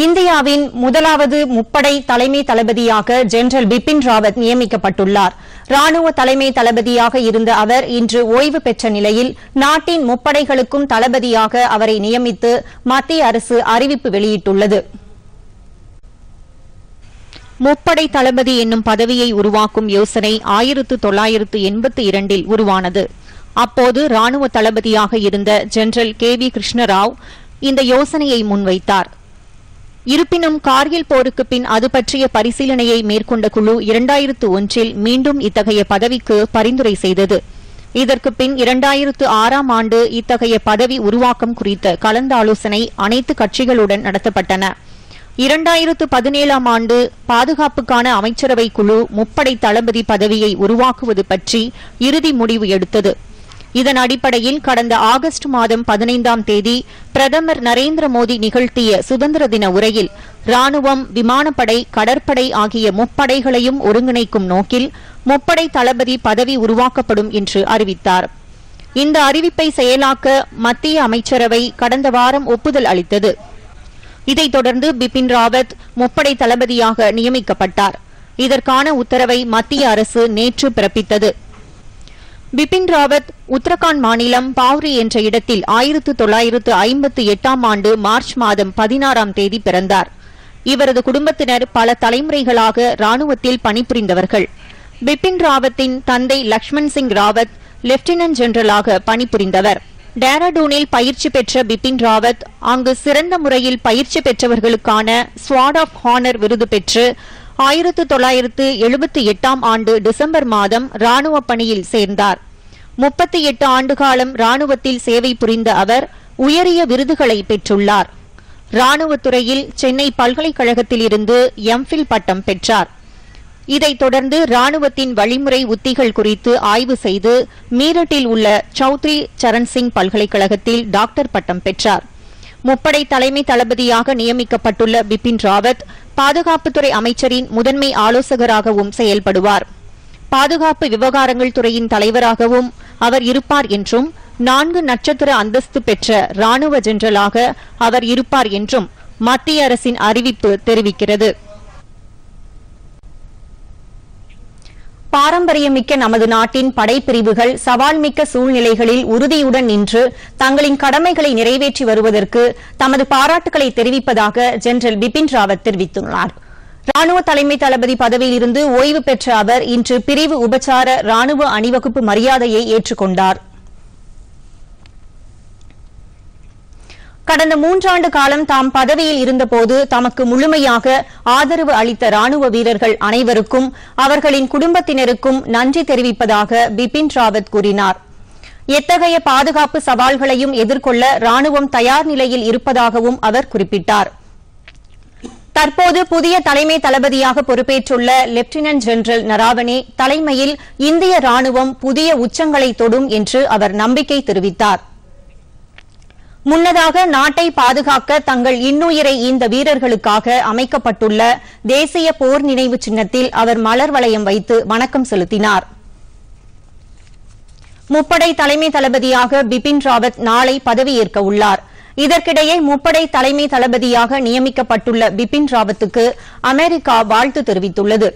இந்தியாவின் முதலாவது முப்படை தலைமை தளபதியாக ஜெனரல் பிபின் ராவத் நியமிக்கப்பட்டுள்ளார். ராணுவ தலைமை தளபதியாக இருந்த அவர் இன்று ஓய்வு பெற்ற நிலையில் நாட்டின் முப்படைகளுக்கும் தளபதியாக அவரை நியமித்து மத்திய அரசு அறிவிப்பு வெளியிட்டுள்ளது. முப்படை தளபதி என்னும் பதவியை உருவாக்கும் யோசனை ஆயிரத்து தொள்ளாயிரத்து எண்பத்தி இரண்டில் உருவானது. அப்போது ராணுவ தளபதியாக இருந்த ஜெனரல் கே வி கிருஷ்ணராவ் இந்த யோசனையை முன்வைத்தார். இருப்பினும் கார்கில் போருக்கு பின் அது பற்றிய பரிசீலனையை மேற்கொண்ட குழு இரண்டாயிரத்து ஒன்றில் மீண்டும் இத்தகைய பதவிக்கு பரிந்துரை செய்தது. இதற்கு பின் இரண்டாயிரத்து ஆறாம் ஆண்டு இத்தகைய பதவி உருவாக்கம் குறித்த கலந்தாலோசனை அனைத்து கட்சிகளுடன் நடத்தப்பட்டன. இரண்டாயிரத்து பதினேழாம் ஆண்டு பாதுகாப்புக்கான அமைச்சரவை குழு முப்படை தளபதி பதவியை உருவாக்குவது பற்றி இறுதி முடிவு எடுத்தது. இதன் அடிப்படையில் கடந்த ஆகஸ்ட் மாதம் பதினைந்தாம் தேதி பிரதமர் நரேந்திர மோடி நிகழ்த்திய சுதந்திர தின உரையில் ராணுவம் விமானப்படை கடற்படை ஆகிய முப்படைகளையும் ஒருங்கிணைக்கும் நோக்கில் முப்படை தளபதி பதவி உருவாக்கப்படும் என்று அறிவித்தார். இந்த அறிவிப்பை செயலாக்க மத்திய அமைச்சரவை கடந்த வாரம் ஒப்புதல் அளித்தது. இதைத் தொடர்ந்து பிபின் ராவத் முப்படை தளபதியாக நியமிக்கப்பட்டார். இதற்கான உத்தரவை மத்திய அரசு நேற்று பிறப்பித்தது. பிபின் ராவத் உத்தரகாண்ட் மாநிலம் பாவ்ரி என்ற இடத்தில் ஆயிரத்து தொள்ளாயிரத்து ஐம்பத்து எட்டாம் ஆண்டு மார்ச் மாதம் பதினாறாம் தேதி பிறந்தார். இவரது குடும்பத்தினர் பல தலைமுறைகளாக ராணுவத்தில் பணிபுரிந்தவர்கள். பிபின் ராவத்தின் தந்தை லக்ஷ்மண் சிங் ராவத் லெப்டினன்ட் ஜெனரலாக பணிபுரிந்தவர். டேராடூனில் பயிற்சி பெற்ற பிபின் ராவத் அங்கு சிறந்த முறையில் பயிற்சி பெற்றவர்களுக்கான ஸ்வாட் ஆஃப் ஹானர் விருது பெற்று ஆயிரத்து தொள்ளாயிரத்து எழுபத்தி எட்டாம் ஆண்டு டிசம்பர் மாதம் ராணுவ பணியில் சேர்ந்தார். முப்பத்தி எட்டு ஆண்டுகாலம் ராணுவத்தில் சேவை புரிந்த அவர் உயரிய விருதுகளை பெற்றுள்ளார். ராணுவத்துறையில் சென்னை பல்கலைக்கழகத்தில் இருந்து எம்ஃபில் பட்டம் பெற்றார். இதைத் தொடர்ந்து ராணுவத்தின் வழிமுறை உத்திகள் குறித்து ஆய்வு செய்து மீரட்டில் உள்ள சௌத்ரி சரண் சிங் பல்கலைக்கழகத்தில் டாக்டர் பட்டம் பெற்றார். முப்படை தலைமை தளபதியாக நியமிக்கப்பட்டுள்ள பிபின் ராவத் பாதுகாப்புத்துறை அமைச்சரின் முதன்மை ஆலோசகராகவும் செயல்படுவார். பாதுகாப்பு விவகாரங்கள் துறையின் தலைவராகவும் அவர் இருப்பார் என்றும் நான்கு நட்சத்திர அந்தஸ்து பெற்ற ராணுவ ஜெனரலாக அவர் இருப்பார் என்றும் மத்திய அரசின் அறிவிப்பு தெரிவிக்கிறது. பாரம்பரியமிக்க நமது நாட்டின் படைப்பிரிவுகள் சவால்மிக்க சூழ்நிலைகளில் உறுதியுடன் நின்று தங்களின் கடமைகளை நிறைவேற்றி வருவதற்கு தமது பாராட்டுகளை தெரிவிப்பதாக ஜெனரல் பிபின் ராவத் தெரிவித்துள்ளார். ராணுவ தலைமை தளபதி பதவியில் இருந்து ஓய்வு பெற்ற அவர் இன்று பிரிவு உபச்சார ராணுவ அணிவகுப்பு மரியாதையை ஏற்றுக்கொண்டார். கடந்த மூன்றாண்டு காலம் தாம் பதவியில் இருந்தபோது தமக்கு முழுமையாக ஆதரவு அளித்த ராணுவ வீரர்கள் அனைவருக்கும் அவர்களின் குடும்பத்தினருக்கும் நன்றி தெரிவிப்பதாக பிபின் ராவத் கூறினார். எத்தகைய பாதுகாப்பு சவால்களையும் எதிர்கொள்ள ராணுவம் தயார் நிலையில் இருப்பதாகவும் அவர் குறிப்பிட்டார். தற்போது புதிய தலைமை தளபதியாக பொறுப்பேற்றுள்ள லெப்டினன்ட் ஜெனரல் நராவனே தலைமையில் இந்திய ராணுவம் புதிய உச்சங்களை தொடும் என்று அவர் நம்பிக்கை தெரிவித்தார். முன்னதாக நாட்டை பாதுகாக்க தங்கள் இன்னுயிரை ஈந்த வீரர்களுக்காக அமைக்கப்பட்டுள்ள தேசிய போர் நினைவு சின்னத்தில் அவர் மலர் வளையம் வைத்து வணக்கம் செலுத்தினார். முப்படை தலைமை தளபதியாக பிபின் ராவத் நாளை பதவியேற்க உள்ளார். இதற்கிடையே முப்படை தலைமை தளபதியாக நியமிக்கப்பட்டுள்ள பிபின் ராவத்துக்கு அமெரிக்கா வாழ்த்து தெரிவித்துள்ளது.